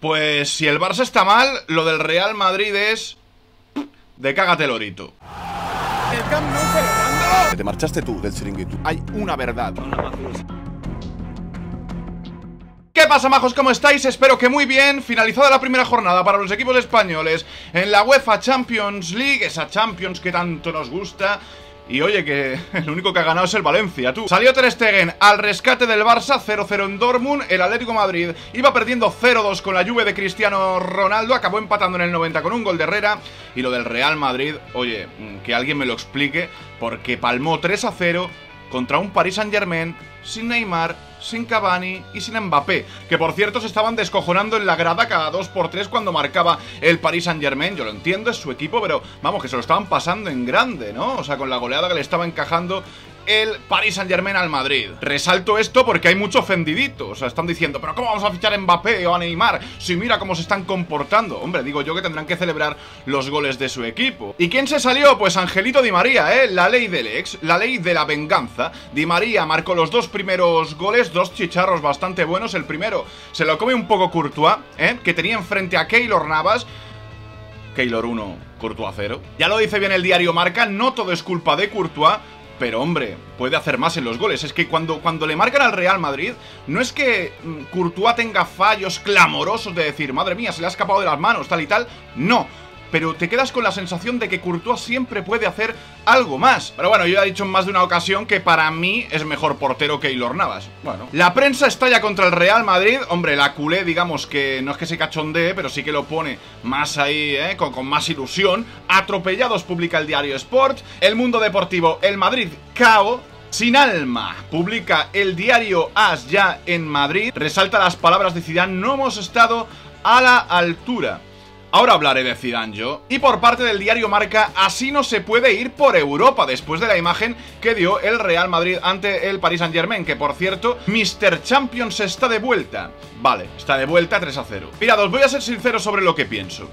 Pues si el Barça está mal, lo del Real Madrid es... De cágate lorito. El Camp Nou celebrando. Que te marchaste tú del chiringuito. Hay una verdad. ¿Qué pasa, majos? ¿Cómo estáis? Espero que muy bien. Finalizada la primera jornada para los equipos españoles en la UEFA Champions League, esa Champions que tanto nos gusta. Y oye, que el único que ha ganado es el Valencia, tú. Salió Ter Stegen al rescate del Barça, 0-0 en Dortmund. El Atlético Madrid iba perdiendo 0-2 con la lluvia de Cristiano Ronaldo. Acabó empatando en el 90 con un gol de Herrera. Y lo del Real Madrid, oye, mm, que alguien me lo explique, porque palmó 3-0 contra un Paris Saint-Germain sin Neymar, sin Cavani y sin Mbappé, que por cierto se estaban descojonando en la grada cada 2x3 cuando marcaba el Paris Saint-Germain, yo lo entiendo, es su equipo, pero vamos, que se lo estaban pasando en grande, ¿no? O sea, con la goleada que le estaba encajando el Paris Saint Germain al Madrid. Resalto esto porque hay mucho ofendidito. O sea, están diciendo, pero ¿cómo vamos a fichar a Mbappé o a Neymar? Si mira cómo se están comportando. Hombre, digo yo que tendrán que celebrar los goles de su equipo. ¿Y quién se salió? Pues Angelito Di María, ¿eh? La ley del ex, la ley de la venganza. Di María marcó los dos primeros goles, dos chicharros bastante buenos. El primero se lo come un poco Courtois, ¿eh? Que tenía enfrente a Keylor Navas. Keylor 1, Courtois 0. Ya lo dice bien el diario Marca, no todo es culpa de Courtois, pero hombre, puede hacer más en los goles. Es que cuando, cuando le marcan al Real Madrid, no es que mm, Courtois tenga fallos clamorosos de decir, madre mía, se le ha escapado de las manos, tal y tal. No. Pero te quedas con la sensación de que Courtois siempre puede hacer algo más. Pero bueno, yo ya he dicho en más de una ocasión que para mí es mejor portero que Keylor Navas. Bueno, la prensa estalla contra el Real Madrid. Hombre, la culé, digamos que no es que se cachondee, pero sí que lo pone más ahí, ¿eh? con, con más ilusión. Atropellados publica el diario Sport. El mundo deportivo, el Madrid cao. Sin alma, publica el diario As ya en Madrid, resalta las palabras de Zidane, no hemos estado a la altura. Ahora hablaré de Zidane yo. Y por parte del diario Marca, así no se puede ir por Europa después de la imagen que dio el Real Madrid ante el Paris Saint-Germain, que por cierto, Mr. Champions está de vuelta. Vale, está de vuelta 3 a 0. Mirad, os voy a ser sincero sobre lo que pienso.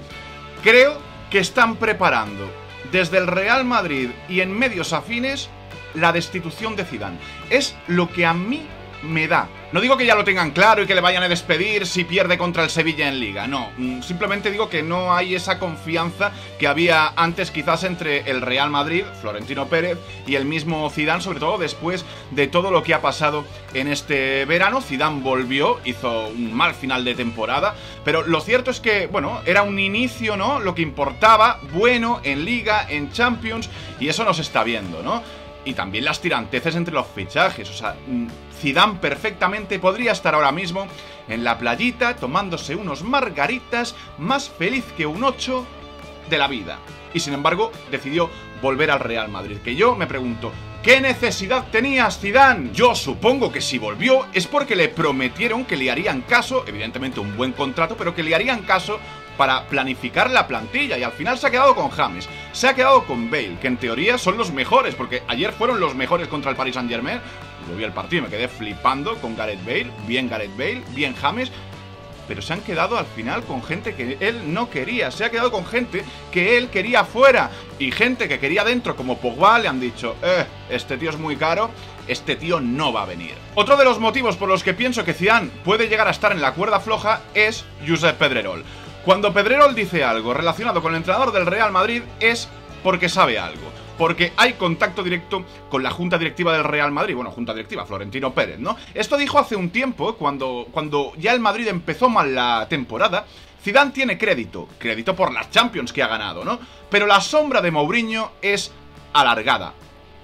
Creo que están preparando desde el Real Madrid y en medios afines la destitución de Zidane. Es lo que a mí me da. No digo que ya lo tengan claro y que le vayan a despedir si pierde contra el Sevilla en Liga, no. Mm, Simplemente digo que no hay esa confianza que había antes quizás entre el Real Madrid, Florentino Pérez, y el mismo Zidane, sobre todo después de todo lo que ha pasado en este verano. Zidane volvió, hizo un mal final de temporada, pero lo cierto es que, bueno, era un inicio, ¿no? Lo que importaba, bueno, en Liga, en Champions, y eso nos está viendo, ¿no? Y también las tiranteces entre los fichajes. O sea, mm, Zidane perfectamente podría estar ahora mismo en la playita tomándose unos margaritas más feliz que un 8 de la vida. Y sin embargo, decidió volver al Real Madrid. Que yo me pregunto, ¿qué necesidad tenías, Zidane? Yo supongo que si volvió es porque le prometieron que le harían caso, evidentemente un buen contrato, pero que le harían caso para planificar la plantilla y al final se ha quedado con James, se ha quedado con Bale, que en teoría son los mejores, porque ayer fueron los mejores contra el Paris Saint Germain, yo vi el partido y me quedé flipando con Gareth Bale, bien Gareth Bale, bien James, pero se han quedado al final con gente que él no quería, se ha quedado con gente que él quería fuera y gente que quería dentro como Pogba le han dicho, eh, este tío es muy caro, este tío no va a venir. Otro de los motivos por los que pienso que Zidane puede llegar a estar en la cuerda floja es Josep Pedrerol. Cuando Pedrerol dice algo relacionado con el entrenador del Real Madrid es porque sabe algo. Porque hay contacto directo con la junta directiva del Real Madrid. Bueno, junta directiva, Florentino Pérez, ¿no? Esto dijo hace un tiempo, cuando, cuando ya el Madrid empezó mal la temporada. Zidane tiene crédito, crédito por las Champions que ha ganado, ¿no? Pero la sombra de Mourinho es alargada.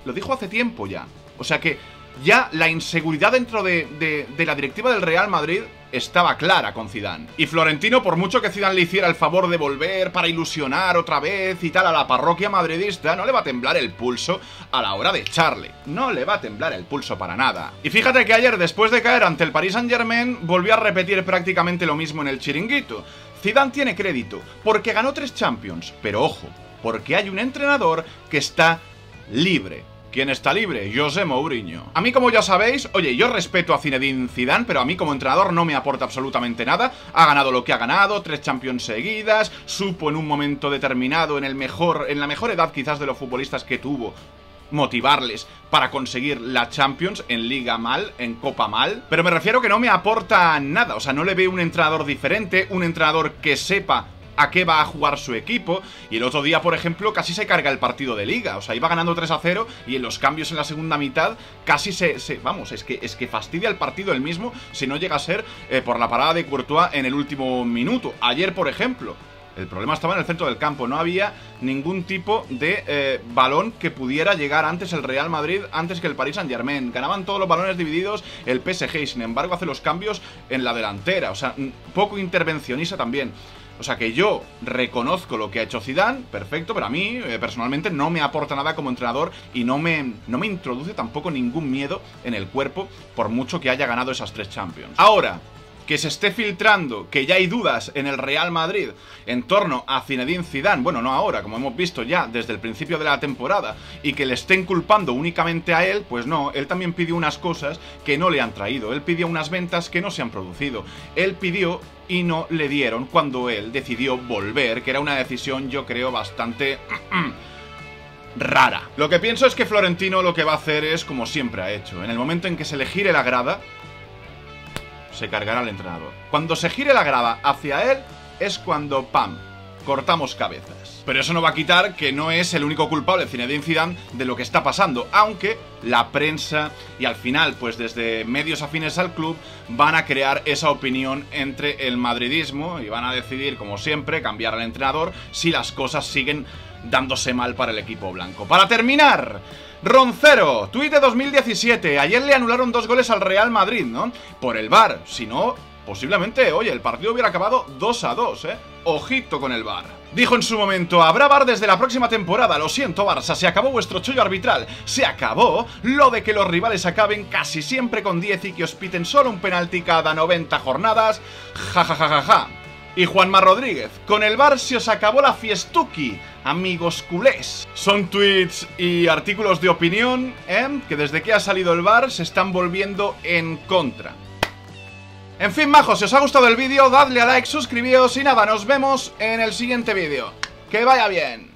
Lo dijo hace tiempo ya. O sea que ya la inseguridad dentro de, de, de la directiva del Real Madrid estaba clara con Zidane. Y Florentino, por mucho que Zidane le hiciera el favor de volver para ilusionar otra vez y tal a la parroquia madridista, no le va a temblar el pulso a la hora de echarle. No le va a temblar el pulso para nada. Y fíjate que ayer, después de caer ante el Paris Saint-Germain, volvió a repetir prácticamente lo mismo en el chiringuito. Zidane tiene crédito, porque ganó tres Champions, pero ojo, porque hay un entrenador que está libre. ¿Quién está libre? José Mourinho. A mí, como ya sabéis, oye, yo respeto a Zinedine Zidane, pero a mí como entrenador no me aporta absolutamente nada. Ha ganado lo que ha ganado, tres Champions seguidas, supo en un momento determinado, en el mejor, en la mejor edad quizás de los futbolistas que tuvo, motivarles para conseguir la Champions en Liga mal, en Copa mal. Pero me refiero que no me aporta nada. O sea, no le veo un entrenador diferente, un entrenador que sepa a qué va a jugar su equipo. Y el otro día, por ejemplo, casi se carga el partido de liga. O sea, iba ganando 3 a 0 y en los cambios en la segunda mitad casi se. vamos, es que, es que fastidia el partido el mismo si no llega a ser eh, por la parada de Courtois en el último minuto. Ayer, por ejemplo. El problema estaba en el centro del campo, no había ningún tipo de eh, balón que pudiera llegar antes el Real Madrid, antes que el Paris Saint Germain. Ganaban todos los balones divididos el PSG y sin embargo hace los cambios en la delantera. O sea, poco intervencionista también. O sea que yo reconozco lo que ha hecho Zidane, perfecto, pero a mí eh, personalmente no me aporta nada como entrenador y no me, no me introduce tampoco ningún miedo en el cuerpo por mucho que haya ganado esas tres Champions. Ahora, que se esté filtrando que ya hay dudas en el Real Madrid en torno a Zinedine Zidane, bueno, no ahora, como hemos visto ya desde el principio de la temporada, y que le estén culpando únicamente a él, pues no, él también pidió unas cosas que no le han traído, él pidió unas ventas que no se han producido, él pidió y no le dieron cuando él decidió volver, que era una decisión yo creo bastante... rara. Lo que pienso es que Florentino lo que va a hacer es como siempre ha hecho. En el momento en que se le gire la grada, se cargará al entrenador. Cuando se gire la grada hacia él, es cuando, ¡pam!, cortamos cabezas. Pero eso no va a quitar que no es el único culpable Zinedine Zidane de lo que está pasando, aunque la prensa y al final, pues desde medios afines al club, van a crear esa opinión entre el madridismo y van a decidir, como siempre, cambiar al entrenador si las cosas siguen dándose mal para el equipo blanco. Para terminar, Roncero, tuit de 2017. Ayer le anularon dos goles al Real Madrid, ¿no? Por el VAR. Si no, posiblemente, oye, el partido hubiera acabado 2 a 2, ¿eh? Ojito con el VAR. Dijo en su momento, habrá VAR desde la próxima temporada, lo siento Barça, se acabó vuestro chollo arbitral, se acabó lo de que los rivales acaben casi siempre con 10 y que os piten solo un penalti cada 90 jornadas, ja ja ja ja ja. Y Juanma Rodríguez, con el bar se os acabó la fiestuki, amigos culés. Son tweets y artículos de opinión, ¿eh? Que desde que ha salido el bar se están volviendo en contra. En fin, majos, si os ha gustado el vídeo, dadle a like, suscribíos y nada, nos vemos en el siguiente vídeo. ¡Que vaya bien!